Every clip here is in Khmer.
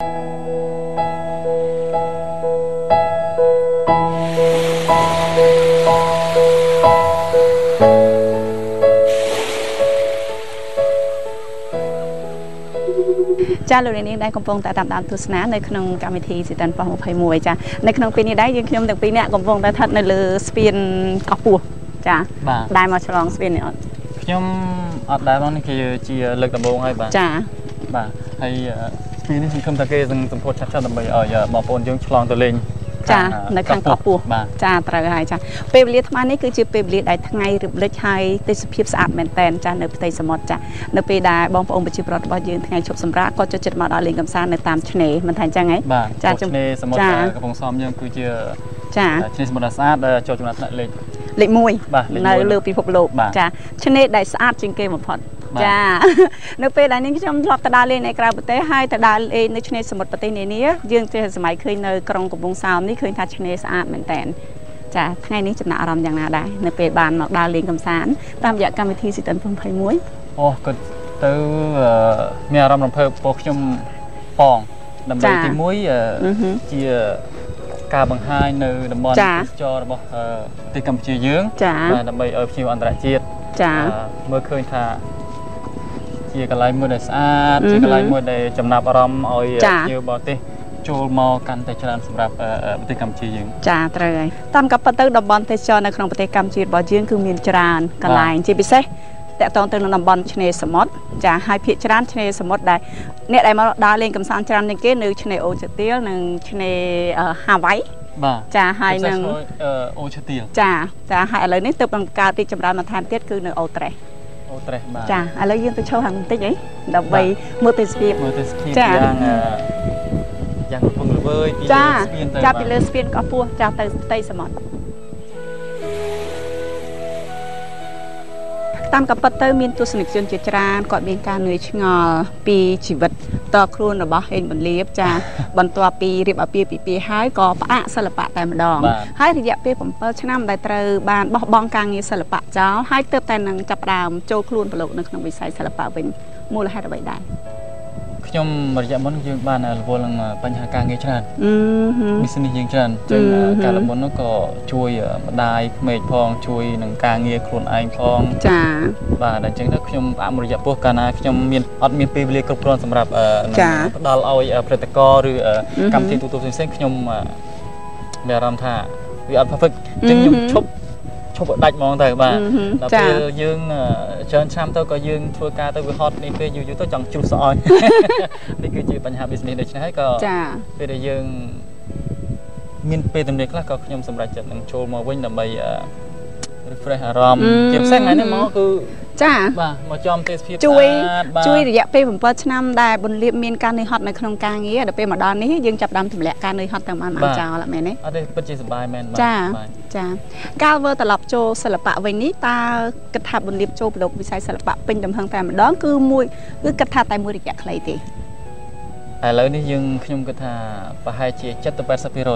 ចាលោកនាងដែលកំពុងតែតាមដានទស្សនានៅក្នុងកម្មវិធីស៊ីតាន់ប៉ុស21ចានៅក្នុងពេលនេះដែរយើងខ្ញុំទាំងពីរនាក់កំពុងតែស្ថិតនៅលើស្ពានកោះពោះចាដែលមកឆ្លងស្ពាននេះអត់ខ្ញុំអត់ដែរមកនេះគឺជាលើកដំបូងហើយបាទចាបាទហើយស្ពាននេះសង្ឃឹមថាគេនឹងសម្ពោធឆាត់ឆាត់ដើម្បីឲ្យបងប្អូនយើងឆ្លងទៅលេងចានៅខាងកោះពោះចាត្រូវហើយចាពេលវេលាថ្មនេះគឺជាពេលវេលាដែលថ្ងៃរំលេចហើយទេសភាពស្អាតមែនតែនចានៅផ្ទៃសមុទ្រចានៅពេលដែលបងប្អូនប្រជាពលរដ្ឋរបស់យើងថ្ងៃជប់សម្រាប់ក៏ចូលចិត្តមកដល់លេងកម្សាន្តនៅតាមឆ្នេរមិនថាអញ្ចឹងហ៎ចាឆ្នេរសមុទ្រកំពង់សំយើងគឺជាចាឆ្នេរសមុទ្រស្អាតចូលចំណាត់ថ្នាក់លេខលេខ1នៅលើពិភពលោកចាឆ្នេរដែលស្អាតជាងគេបំផុត ចានៅពេលដែលនេះខ្ញុំធ្លាប់ទៅដើរលេងនៅក្រៅប្រទេសហើយទៅដើរលេងនៅឆ្នេរសមុទ្រប្រទេសនានាយើងចេះសម័យឃើញនៅក្រុងកំពង់សោមនេះឃើញថាឆ្នេរស្អាតមែនតើចាថ្ងៃនេះចំណាក់អារម្មណ៍យ៉ាងណាដែរនៅពេលបានមកដើរលេងកំសាន្តតាមរយៈកម្មវិធីស៊ីតិន21អូគាត់ទៅមានអារម្មណ៍រំភើបពោះខ្ញុំបងដើម្បីទី1ជាការបង្ហាញនៅតំបន់ទេសចររបស់ប្រទេសកម្ពុជាយើង ដើម្បីឲ្យភ្ញៀវអន្តរជាតិចាមើលឃើញថា ជាកន្លែងមួយដែលស្អាតជាកន្លែងមួយដែលចំណាប់អារម្មណ៍ឲ្យភ្ញៀវបរទេសចូលមកកាន់តែច្រើនសម្រាប់ប្រទេសកម្ពុជាយើងចាត្រូវហើយតាមក៏ប៉ុន្តែតំបន់ទេសចរនៅក្នុងប្រទេសកម្ពុជារបស់យើងគឺមានច្រើនកន្លែងជាពិសេសតកតងទៅនឹងតំបន់ឆ្នេរសមុទ្រចាហើយភាគច្រើនឆ្នេរសមុទ្រដែលអ្នកដែលមកដើរលេងកំសាន្តច្រើនជាងគេនៅឆ្នេរអូជាទៀលនិងឆ្នេរហាវ៉ៃបាទចាហើយនឹងអូឈើទៀលចាចាហើយឥឡូវនេះទើបនឹងកើតទីចម្រើនបន្ថែមទៀតគឺនៅអូត្រេស អូត្រេសបាទចាឥឡូវយើងទៅឈរហាងបន្តិចអីដើម្បីមើលទេសភាពមើលទេសភាពយ៉ាងយ៉ាងកំពុងល្វើយពីលើស្ពានទៅចាប់ពីលើស្ពានកោះពោះចាស់ទៅផ្ទៃសមុទ្រ តាមក៏ប៉ុតទៅមានទស្សនិកជនជាច្រើនគាត់មានការនឿយឆ្ងល់ពីជីវិតតខ្លួនរបស់ហេងបន្លាបចាបន្ទាប់ពីរៀបអាពាហ៍ពិពាហ៍ហើយក៏ផ្អាកសិល្បៈតែម្ដងហើយរយៈពេល7ឆ្នាំដែលត្រូវបានបោះបង់ការងារសិល្បៈចោលហើយទើបតែនឹងចាប់ផ្ដើមចូលខ្លួនប្រឡូកនៅក្នុងវិស័យសិល្បៈវិញមូលហេតុអ្វីដែរ ខ្ញុំរយៈមុនយើងបានរវល់នឹងបញ្ហាការងារច្រើនអឺ business យើងច្រើនអញ្ចឹងកាលមុននោះក៏ជួយម្ដាយក្មេកផងជួយនឹងការងារខ្លួនឯងផងចាបាទអញ្ចឹងទៅខ្ញុំអមរយៈពោះកាលណាខ្ញុំមានអត់មានពេលវេលាគ្រប់គ្រាន់សម្រាប់ផ្ដល់ឲ្យព្រឹត្តិការណ៍ឬកម្មវិធីទូទៅផ្សេងៗខ្ញុំមានអារម្មណ៍ថាវាអត់ perfect អញ្ចឹងខ្ញុំឈប់ ឈប់ដាច់ហ្មងទៅបាទដល់ពេលយើងច្រើនឆ្នាំទៅក៏យើងធ្វើការទៅវាហត់នេះពេលយូរយូរទៅចង់ជ្រុះស្អល់នេះគឺជាបញ្ហា business ដូច្នេះហើយក៏ពេលដែលយើងមានពេលទំនេរខ្លះក៏ខ្ញុំសម្រេចចិត្តនឹងចូលមកវិញដើម្បី refresh អារម្មណ៍ជាពិសេសថ្ងៃនេះមកគឺចាបាទមកចំទេសភាពជួយជួយរយៈពេល7ឆ្នាំដែលបន្លាបមានការនឿយហត់នៅក្នុងការងារដល់ពេលមកដល់នេះយើងចាប់ដើមទម្លាក់ការនឿយហត់ទាំងបានមកចោលមែនទេអត់ទេពិតជាសប្បាយមែនបាទចាចាកាលវើត្រឡប់ចូលសិល្បៈវិញនេះតើគិតថាបន្លាបចូលប្រឡូកវិស័យសិល្បៈពេញទំហឹងតែម្ដងគឺមួយគឺគិតថាតែមួយរយៈខ្លីទេ ឥឡូវនេះយើងខ្ញុំគិតថាប្រហែលជា70ទៅ80%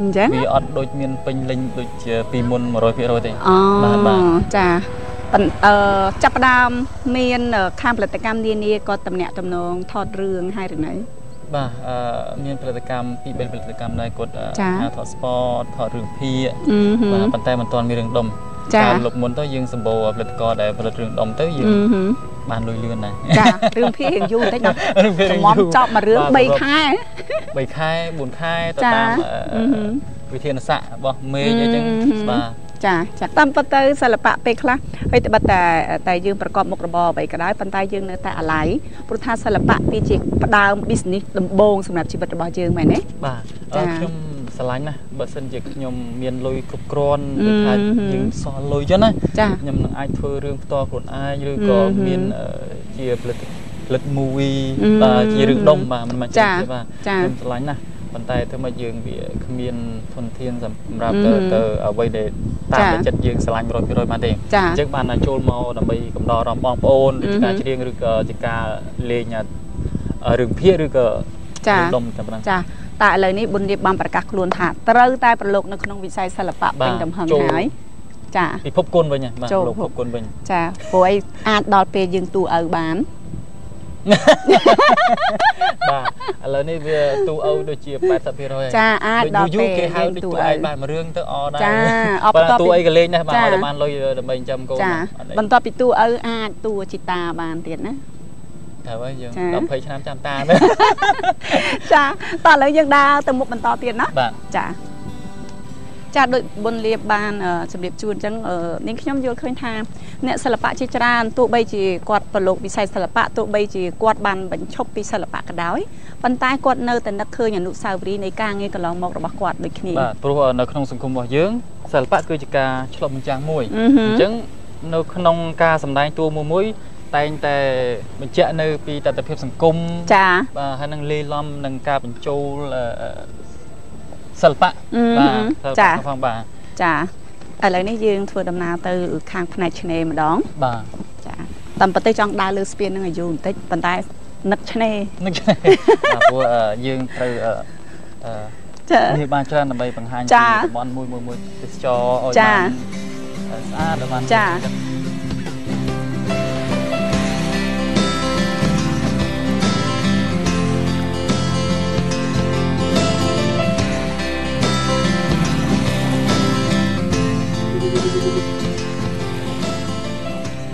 អញ្ចឹងវាអត់ដូចមានពេញលេញដូចជាពីមុន100%ទេអូបាទបាទចាអឺចាប់ផ្ដើមមាន ខាងផលិតកម្មនានាក៏តំណាក់តំណងថតរឿងហើយឬណីបាទអឺមានផលិតកម្មពីរបីផលិតកម្មដែរគាត់ថតស្ពតថតរឿងភាគបាទប៉ុន្តែមិនទាន់មានរឿងដុំការលុបមុនទៅយើងសម្បូរផលិតករដែលផលិតរឿងដុំទៅយើង បានលុយលឿនដែរចារឿងភាគរឿងយូរបន្តិចណាចំមចប់មួយរឿង3ខែ3ខែ4ខែទៅតាមវិធានសាស្ត្ររបស់មេអញ្ចឹងបាទចាចាតាមពិតទៅសិល្បៈពេលខ្លះហើយត្បិតតែតែយើងប្រកបមុខរបរអ្វីក៏ដោយប៉ុន្តែយើងនៅតែអាឡ័យព្រោះថាសិល្បៈវាជាផ្ដើម business ដំបូងសម្រាប់ជីវិតរបស់យើងមែនទេបាទខ្ញុំ ស្រឡាញ់ណាស់បើសិនជាខ្ញុំមានលុយគ្រប់គ្រាន់ឬថាយើងសល់លុយចឹងណាខ្ញុំនឹងអាចធ្វើរឿងផ្ទាល់ខ្លួនឯងឬក៏មានជាផលិតផលិត movie បាទជារឿងដុំបាទមិនមែនជាបាទខ្ញុំស្រឡាញ់ណាស់ប៉ុន្តែធ្វើមកយើងវាគ្មានធនធានសម្រាប់ទៅទៅអ្វីដែលតាមចិត្តយើងស្រឡាញ់100%បានទេអញ្ចឹងបានចូលមកដើម្បីកំដរអារម្មណ៍បងប្អូនឬការច្រៀងឬក៏ជាការលេងរឿងភាគឬក៏ដុំតែប៉ុណ្ណឹងចា តែឥឡូវនេះប៊ុនលៀបបានប្រកាសខ្លួនថាត្រូវតែប្រឡូកនៅក្នុងវិស័យសិល្បៈពេញទំហឹងហើយចាពិភពគុណវិញបាទលោកពិភពគុណវិញចាព្រោះអីអាចដល់ពេលយើងទូឪបានបាទឥឡូវនេះវាទូអូដូចជា80%ហើយចាអាចដល់ពេលគេហៅដូចទូឯងបាទមួយរឿងទៅអដែរចាអបតទូអីក៏លេងដែរបាទឲ្យបានលុយដើម្បីចិញ្ចឹមកូនចាបន្ទាប់ពីទូឪអាចទូជីតាបានទៀតណា ទៅហើយយើង20ឆ្នាំចាំតាចាតោះឥឡូវយើងដើរទៅមុខបន្តទៀតណាបាទចាចាដូចបុនលៀបបានជម្រាបជូនអញ្ចឹងនាងខ្ញុំយល់ឃើញថាអ្នកសិល្បៈជាច្រើនទោះបីជាគាត់ប្រឡូកវិស័យសិល្បៈទោះបីជាគាត់បានបញ្ឈប់ពីសិល្បៈក៏ដោយប៉ុន្តែគាត់នៅតែនឹកឃើញអនុស្សាវរីយ៍នៃការងារកន្លងមករបស់គាត់ដូចគ្នាបាទព្រោះនៅក្នុងសង្គមរបស់យើងសិល្បៈគឺជាការឆ្លុះបញ្ចាំងមួយអញ្ចឹងនៅក្នុងការសម្ដែងតួមួយមួយ តែងតែបញ្ជាក់នៅ ពីតតិភាពសង្គមចាបាទហើយនឹងលេឡំនឹងការបញ្ចូលសិល្បៈបាទចាផងបាទចាឥឡូវនេះយើងធ្វើដំណើរទៅ ខាងផ្នែកឆ្នេរម្ដង បាទចាតាមប្រទេសចង់ដើរលើស្ពាននឹងឲ្យយូរបន្តិចប៉ុន្តែនឹកឆ្នេរនឹកឆ្នេរបាទព្រោះយើងត្រូវអឺចានេះបានច្រើនដើម្បីបង្ហាញពីតំបន់មួយមួយមួយទេសចរឲ្យបានស្អាតបានចា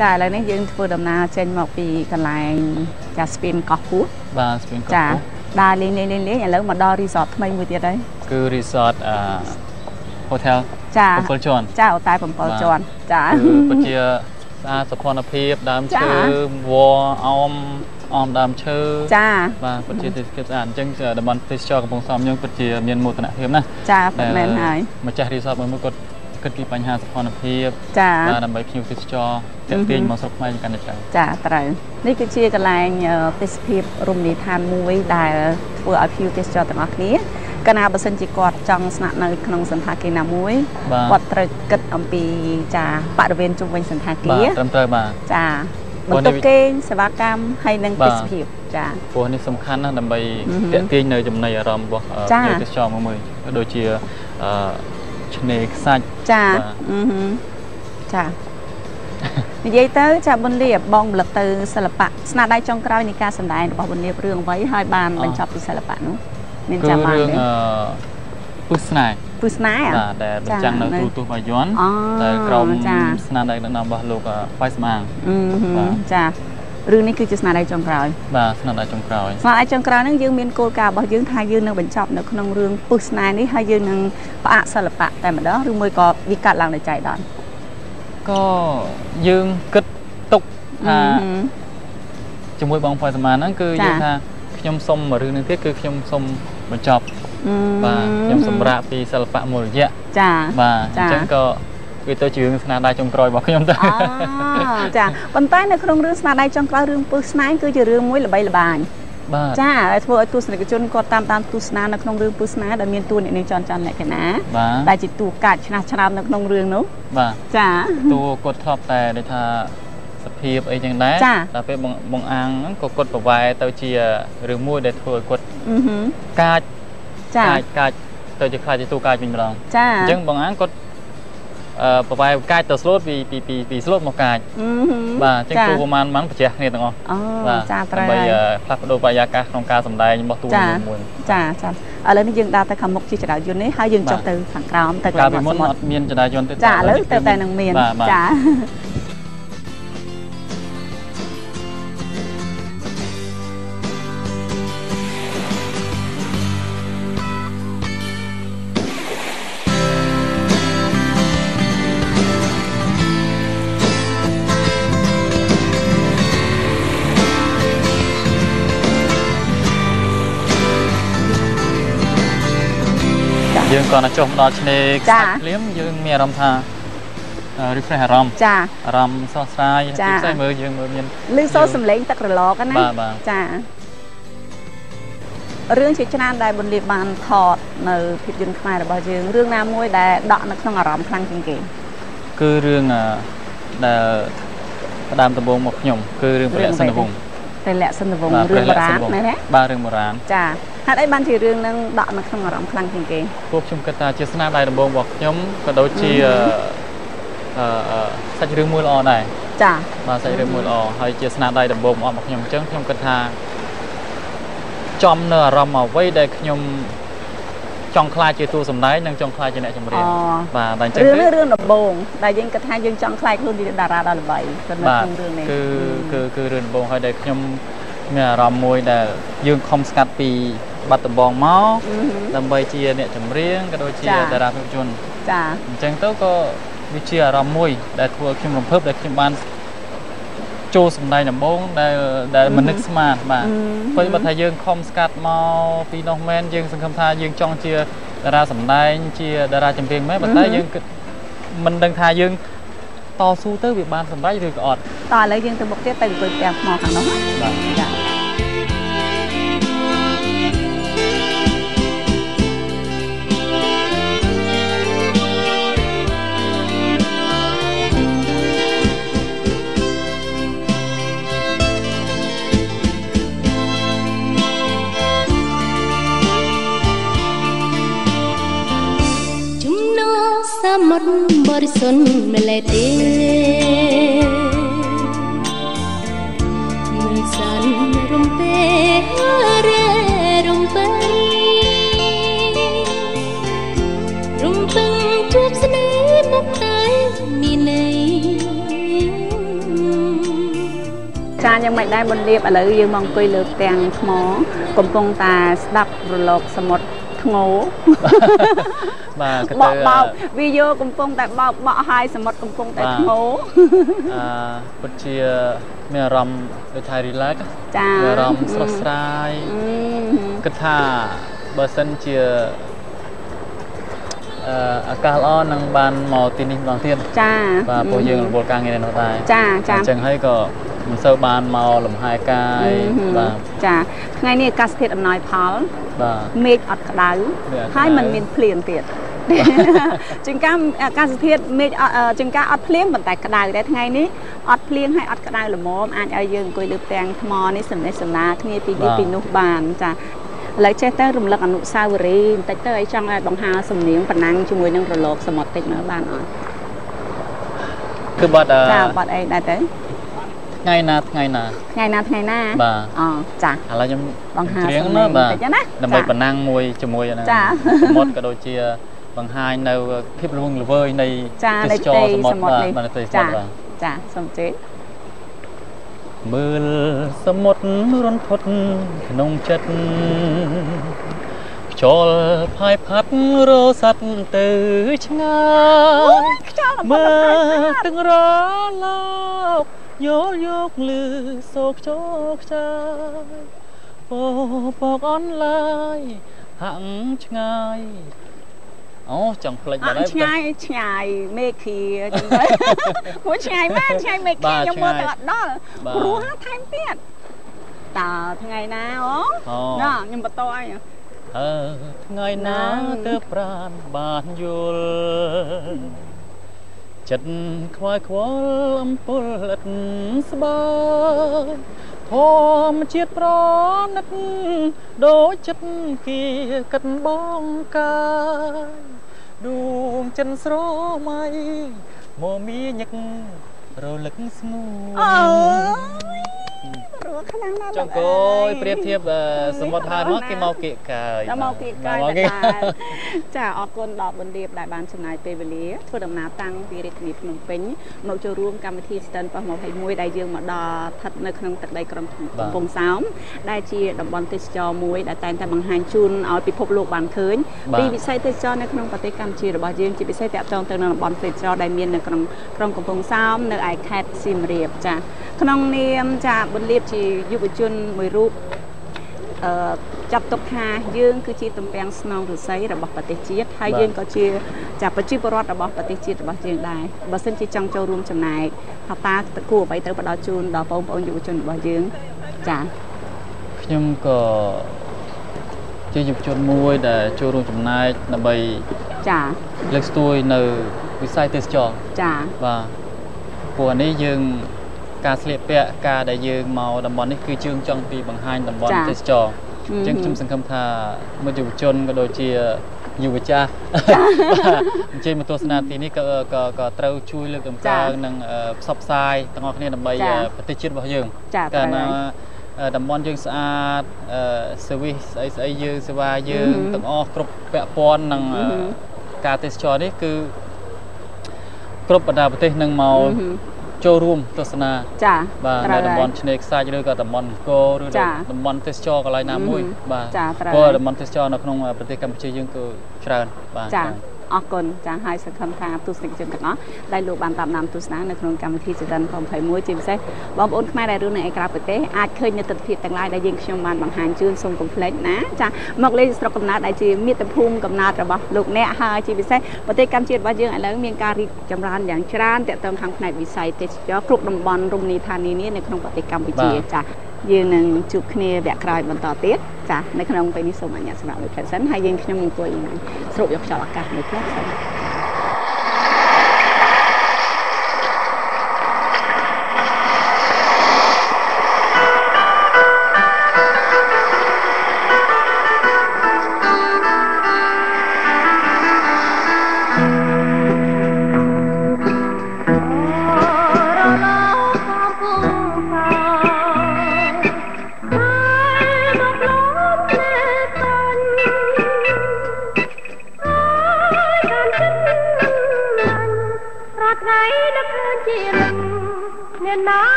ចាឥឡូវនេះយើងធ្វើដំណើរចេញមកពីកន្លែងចាស្ពានកោះពោះបាទស្ពានកោះពោះចាដើរលេងលេងលេងលេងឥឡូវមកដល់រីសតថ្មីមួយទៀតហើយគឺរីសតអឺ hotel ចា7ជាន់ចាអូតែ7ជាន់ចាគឺពិតជាស្អាតសុខភាពដើមឈើវល្លិអមអមដើមឈើចាបាទពិតជាទេសភាពស្អាតអញ្ចឹងតំបន់ទេសចរកំពង់សោមយើងពិតជាមានមោទនភាពណាចាពិតមែនហើយម្ចាស់រីសតមួយមួយគាត់ គិតពីបញ្ហាសុខភាពចាបាទដើម្បីភ្ញៀវទេសចរទាក់ទាញមកស្រុកខ្មែរកាន់តែច្រើនចាត្រូវនេះគឺជាកន្លែងទេសភាពរមណីយដ្ឋានមួយដែលធ្វើឲ្យភ្ញៀវទេសចរទាំងអស់គ្នាកាលណាបើសិនជាគាត់ចង់ស្នាក់នៅក្នុងសន្តាគារណាមួយគាត់ត្រូវគិតអំពីចាបរិវេណជុំវិញសន្តាគារបាទត្រឹមត្រូវបាទចាបន្ទប់គេងសេវាកម្មហើយនិងទេសភាពចាព្រោះនេះសំខាន់ណាស់ដើម្បីទាក់ទាញនៅចំណីអារម្មណ៍របស់ភ្ញៀវទេសចរមួយមួយដូចជាអឺ ឆ្នេរខ្សាច់ចាអឺចានិយាយទៅចាបុនលៀបបងរំលឹកទៅសិល្បៈស្នាដៃចុងក្រោយនៃការសម្ដែងរបស់បុនលៀបរឿងអ្វីហើយបានបញ្ចប់ពីសិល្បៈនោះមានចាំបានទេរឿងពឹសស្នេហ៍ពឹសស្នេហ៍បាទដែលបញ្ចាំងនៅទូទស្សន៍បាយ័នដែលក្រុមស្នាដៃដឹកនាំរបស់លោកប៉ៃស្មាងចា រឿងនេះគឺជាស្នាដៃចុងក្រោយបាទស្នាដៃចុងក្រោយស្នាដៃចុងក្រោយហ្នឹងយើងមានគោលការណ៍របស់យើងថាយើងនឹងបញ្ចប់នៅក្នុងរឿងពុះស្នេហ៍នេះហើយយើងនឹងផ្អាកសិល្បៈតែម្ដងឬមួយក៏វាកាត់ឡើងនៅចៃដន្យក៏យើងគិតទុកថាជាមួយបងផៃសមានហ្នឹងគឺយើងថាខ្ញុំសុំរឿងនេះទៀតគឺខ្ញុំសុំបញ្ចប់បាទខ្ញុំសម្រាប់ពីសិល្បៈមួយរយៈចាបាទអញ្ចឹងក៏ វាទៅជារឿងស្នាដៃចុងក្រោយរបស់ខ្ញុំទៅអូចាប៉ុន្តែនៅក្នុងរឿងស្នាដៃចុងក្រោយរឿងពឹសស្នែងគឺជារឿងមួយល្បីល្បាញបាទចាហើយធ្វើឲ្យទស្សនិកជនគាត់តាមតាមទស្សនានៅក្នុងរឿងពឹសស្នាដែលមានតួអ្នកនាងចន់ច័ន្ទលក្ខណៈដែលជាតួកាចឆ្នះឆ្នើមនៅក្នុងរឿងនោះបាទចាតួគាត់ធ្លាប់តែដូចថាសភាពអីចឹងដែរដល់ពេលបងបងអាងហ្នឹងក៏គាត់ប្រវែទៅជារឿងមួយដែលធ្វើឲ្យគាត់កាចកាចកាចទៅជាខ្លាចជាតួកាចវិញម្ដងចាអញ្ចឹងបងអាងគាត់ ប្រវាយកាចទៅស្លូតពីពីពីពីស្លូតមកកាចបាទអញ្ចឹងគូប្រហែលបានប្រជះគ្នាទាំងអស់អូចាត្រូវហើយផ្លាស់ប្ដូរបរិយាកាសក្នុងការសម្ដែងរបស់តួមួយចាចាឥឡូវនេះយើងដើរទៅខាងមុខជាចរាយន្តនេះហើយយើងចុះទៅខាងក្រោមទៅកន្លែងមុនអត់មានចរាយន្តទេចាឥឡូវទៅតែនឹងមានចា យើងគាត់ទៅចុះមកដល់ឆ្នេរខ្សាច់ភ្លាមយើងមានអារម្មណ៍ថា refresh អារម្មណ៍ចាអារម្មណ៍ស្រស់ស្រាយពិសេសមើលយើងមើលមានឮសូរសំឡេងទឹករលកណាចារឿងជាច្រើនដែលបុនលៀបបានថតនៅភាពយន្តខ្មែររបស់យើងរឿងណាមួយដែលដក់នៅក្នុងអារម្មណ៍ខ្លាំងជាងគេគឺរឿងដែលផ្ដើមដំបូងមកខ្ញុំ គឺរឿងព្រះលក្ខសិនវង្ស ព្រះលក្ខសិនវង្សរឿងបុរាណណាណាបាទរឿងបុរាណចាហេតុអីបានជារឿងនឹងដកនៅក្នុងអារម្មណ៍ខ្លាំងជាងគេពួកខ្ញុំគិតថាជាស្នាដៃដំបូងរបស់ខ្ញុំក៏ដូចជាអឺសាច់រឿងមួយល្អដែរចាបាទសាច់រឿងមួយល្អហើយជាស្នាដៃដំបូងរបស់ខ្ញុំអញ្ចឹងខ្ញុំគិតថាចំនៅអារម្មណ៍អ្វីដែលខ្ញុំ ចង់ខ្លាចជាតួសម្ដែងនិងចង់ខ្លាចជាអ្នកចម្រៀងបាទតែអញ្ចឹងរឿងរឿងដំបូងដែលយើងគិតថាយើងចង់ខ្លាចខ្លួនជាតារាដ៏ល្បីទៅនៅក្នុងរឿងនេះគឺគឺគឺរឿងដំបូងហើយដែលខ្ញុំមានអារម្មណ៍មួយដែលយើងខំស្កាត់ពីបាត់ដំបងមកដើម្បីជាអ្នកចម្រៀងក៏ដូចជាតារាភាពយន្តចាអញ្ចឹងទៅក៏វាជាអារម្មណ៍មួយដែលធ្វើឲ្យខ្ញុំរំភើបដែលខ្ញុំបាន ចូលសម្ដែងដំបងដែលដែលមិននឹកស្មានបាទពេលបើថាយើងខំស្កាត់មកពីនោះមែនយើងសង្ឃឹមថាយើងចង់ជាតារាសម្ដែងជាតារាចម្រៀងមែនប៉ុន្តែយើងគិតមិនដឹងថាយើងតស៊ូទៅវាបានសម្រេចឬក៏អត់តឥឡូវយើងទៅមុខទៀតទៅអង្គុយផ្ទះថ្មខាងនោះបាទចា ចាយ៉ាងម៉េចដែរបុនលៀបឥឡូវយើងមកអង្គុយលើផ្ទាំងថ្ម កំពុងតែស្ដាប់រលកសមុទ្រ ធ្ងោបាទក៏ទៅបោកវីដេអូកំពុងតែបោកបក់ហើយសមុទ្រកំពុងតែធ្ងោអឺពិតជាមានអារម្មណ៍ដូចថា relax ចាមានអារម្មណ៍ស្រស់ស្រាយគិតថាបើសិនជាអឺអាកាសល្អនឹងបានមកទីនេះម្ដងទៀតចាបាទពួកយើងរវល់ការងារនៅនោះដែរចាចាអញ្ចឹងហើយក៏ មិនសូវបានមកលំហែកាយបាទចាថ្ងៃនេះអាកាសធាតុអំណោយផលបាទមេឃអត់ក្តៅហើយมันមានភ្លៀងទៀតជាងការអាកាសធាតុមេឃជាងការអត់ភ្លៀងប៉ុន្តែក្តៅតែថ្ងៃនេះអត់ភ្លៀងហើយអត់ក្តៅល្មមអាចឲ្យយើងអង្គុយលើផ្ទាំងថ្មនេះសំណេះសំណាគ្នាពីនេះពីនោះបានចាឥឡូវចេះទៅរំលឹកអនុស្សាវរីយ៍បន្តិចទៅឲ្យចង់ឲ្យបង្ហាសំនៀងប៉ុណ្ណឹងជាមួយនឹងរលកសមុទ្រតិចមើលបានអត់គឺបាត់ចាបាត់អីដែរទៅ ថ្ងៃណាថ្ងៃណាថ្ងៃណាថ្ងៃណាបាទអូចាឥឡូវខ្ញុំបង្ហាញសំនៀងបន្តិចណាដើម្បីប៉ុណ្ណឹងមួយជាមួយណាសមុទ្រក៏ដូចជាបង្ហាញនៅភាពរវឹងល្វើយនៃទេសចរសមុទ្របាទបាទទេសចរបាទចាសូមជេមើលសមុទ្ររន្ធត់ក្នុងចិត្តខ្យល់ផាយផាត់រស័តទៅឆ្ងាយមើលទឹករលោក យកយកលឺសោកជោកចាយពពកអនឡាយហាក់ឆ្ងាយអូចង់ផ្លេចបាត់ហើយឆ្ងាយឆ្ងាយមេឃាចឹងទៅព្រោះឆ្ងាយមែនឆ្ងាយមេឃាខ្ញុំមើលទៅអត់ដល់ព្រោះថែមទៀតតើថ្ងៃណាអូណាខ្ញុំបន្តឲ្យអើថ្ងៃណាទើបប្រានបានយល់ ចិត្តខ្វាយខ្វល់អំពុលឥតស្បើយធម្មជាតិប្រណិតដូចចិត្តគៀកិតបងកាយដួងចិនស្រមៃមកមីញឹករលឹកស្ងួនអូយព្រោះ ខ្លាំងណាស់ចង្កូយប្រៀបធៀបសមុទ្រហើយមកគេមកគៀកកាយមកគៀកកាយចាអរគុណដល់បណ្ឌៀបដែលបានចំណាយពេលវេលាធ្វើដំណើរតាំងពីរាជធានីភ្នំពេញមកចូលរួមកម្មវិធី Stand Post 21ដែលយើងមកដល់ស្ថិតនៅក្នុងទឹកដីក្រុងកំពង់សោមដែលជាតំបន់ទេសចរមួយដែលតែងតែបង្ហាញជូនឲ្យពិភពលោកបានឃើញពីវិស័យទេសចរនៅក្នុងប្រទេសកម្ពុជារបស់យើងជាពិសេសតាក់ទងទៅនឹងតំបន់ទេសចរដែលមាននៅក្នុងក្រុងកំពង់សោមនៅឯខេត្តសៀមរាបចាក្នុងនាមចាបន្លាបជាយុវជនមួយរូបអឺចាប់ទុកថាយើងគឺជាទំពាំងស្នងរស័យរបស់ប្រទេសជាតិហើយយើងក៏ជាចាប្រជាពលរដ្ឋរបស់ប្រទេសជាតិរបស់យើងដែរបើសិនជាចង់ចូលរួមចំណែកថាតើគួរអ្វីទៅផ្ដល់ជូនដល់បងប្អូនយុវជនរបស់យើងចាខ្ញុំក៏ជាយុវជនមួយដែលចូលរួមចំណែកដើម្បីចាលើកស្ទួយនៅវិស័យទេសចរចាបាទព្រោះនេះយើង ការស្លៀកពាក់ការដែលយើងមកតំបន់នេះគឺជើងចង់ពីបង្ហាញតំបន់ទេសចរអញ្ចឹងខ្ញុំសង្ឃឹមថាមិត្តយុវជនក៏ដូចជាយុវចាស់អញ្ជើញមកទស្សនាទីនេះក៏ក៏ក៏ត្រូវជួយលើកតម្កើងនិងផ្សព្វផ្សាយទាំងអស់គ្នាដើម្បីប្រទេសជាតិរបស់យើងកាលណាតំបន់យើងស្អាត service ស្អីស្អីយើងសេវាយើងទាំងអស់គ្រប់ពាក់ព័ន្ធនឹងការទេសចរនេះគឺគ្រប់បណ្ដាប្រទេសនឹងមក ចូលរួមទស្សនាចាបាទនៅតំបន់ឆ្នេរខ្សាច់ឬក៏តំបន់អង្គរឬតំបន់ទេសចរកន្លែងណាមួយបាទព្រោះតំបន់ទេសចរនៅក្នុងប្រទេសកម្ពុជាយើងគឺច្រើនបាទចា អរគុណចាស់ហើយសង្ឃឹមថាទស្សនិកជនទាំងអស់ដែលលោកបានតាមដានទស្សនានៅក្នុងកម្មវិធីចដិន21ជាពិសេសបងប្អូនខ្មែរដែលរស់នៅឯក្រៅប្រទេសអាចឃើញនៅទស្សនវិជ្ជាទាំងឡាយដែលយើងខ្ញុំបានបង្ហាញជូនសូមកុំភ្លេចណាចាមកលេងស្រុកកំណើតដែលជាមាតុភូមិកំណើតរបស់លោកអ្នកហើយជាពិសេសប្រទេសកម្ពុជារបស់យើងឥឡូវមានការរីកចម្រើនយ៉ាងច្រើនទាក់ទងខាងផ្នែកវិស័យទេសចរគ្រប់តំបន់រមណីយដ្ឋាននានានៅក្នុងប្រទេសកម្ពុជាចា យើងនឹងជួបគ្នាវគ្គក្រោយបន្តទៀតចានៅក្នុងពេលនេះសូមអញ្ញាតសម្រាប់មួយផ្លែសិនហើយយើងខ្ញុំអង្គុយស្រូបយកខ្យល់អាកាសមួយផ្លែសិន